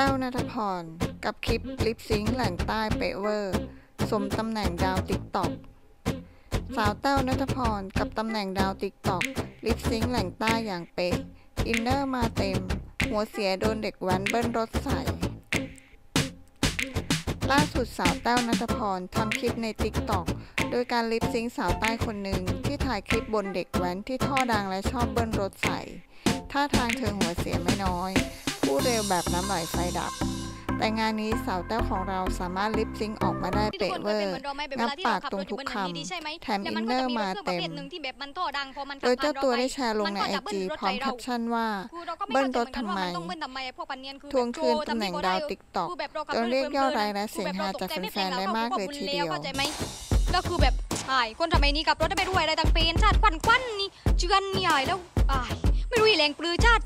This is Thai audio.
แต้วนัทพร กับคลิปลิปซิงแหล่งใต้เป๊ะเวอร์ สมตำแหน่งดาวติ๊กต็อกสาวแต้วนัทพร กับตำแหน่งดาวติ๊กต็อกลิปซิงแหล่งใต้อย่างเป๊ะอินเนอร์มาเต็ม หัวเสียโดนเด็กแว้นเบิ้ลรถใส่ ล่าสุดสาวแต้วณฐพรทำคลิปในติ๊กต็อกโดยการลิปซิงสาวใต้คนหนึ่งที่ถ่ายคลิปบ่นเด็กแว้นที่ท่อดังและชอบเบิ้ลรถใส่ท่าทางเธอหัวเสียไม่น้อย ร็วแบบน้ำไหลไฟดับ แต่งานนี้สาวแต้วของเราสามารถลิปซิงค์ออกมาได้ที่ทุกเป๊ะคนเวเคยอเป็นร์เหมือนเราไหมเป็นงัเวบลาที่เราปากขับตรงรถอทุยู่กบนคถนนดีๆใช่ไหมำแถมแล้วอิมันนก็เนอจะร์มีมาเครื่องประเต็มเภทหนึ่งที่แบบมันท่อดังพอมันโดยเจ้าตัวได้แชร์ลงในมัไอก็จะเบิ้จีรถพร้อมใส่แคเราปชั่นว่าคือเราก็ไม่เบิ้ลเข้าใจรถเหมือนกันว่าทำไมมันต้องเบิ้ลทำไมพวกปันเนียนคือทวงคืนตำแหน่งดาวติ๊กต็อกคือแบบเราขับจนเรียกยอดรายและคืเสียงแบบฮาเรจากตใจม่แฟนๆได้มากเลยทีเดียวเข้าใจไหมก็คือแบบใช่คนสมัยนี้ขับรถได้ไปด้วยอะไรต่างเป็นชาติควันควันนี่เจือนนี่ใหญ่แล้วอ้ายไม่รู้อีแรงปลือชาติ